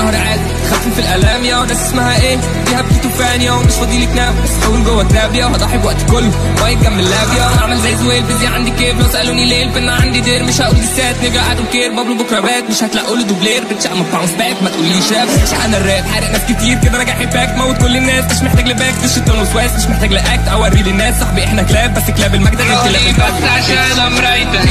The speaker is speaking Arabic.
النهار عاد. خفف الألام يا ناس اسمها إيه؟ فيها بتيتو فان يا مش فاضي لك نام. بس حاول جوه تراب يا هضحي بوقت كله واقف جنب اللاب يا أعمل زي زويل بيزي عندي كيف. لو سألوني ليه الفن عندي دير مش هقول لسات. نيجا قاعد كير بابلو بكرة بات. مش هتلاقوا له دوبلير بتش اما باونس باك ما تقوليش راب مش أنا الراب حارق ناس كتير كده راجع حباك موت كل الناس مش محتاج لباك. مش التون وسواس مش محتاج لأكت. أوري للناس صاحبي إحنا كلاب. بس كلاب المجد غير كلاب بس عشان امريتك